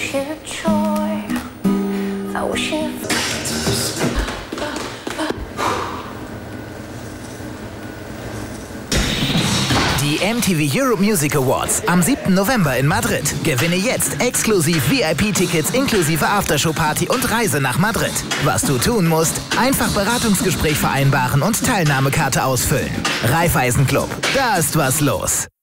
wish you joy. I wish you. Die MTV Europe Music Awards am 7. November in Madrid. Gewinne jetzt exklusiv VIP-Tickets inklusive Aftershow-Party und Reise nach Madrid. Was du tun musst, einfach Beratungsgespräch vereinbaren und Teilnahmekarte ausfüllen. Raiffeisen Club, da ist was los.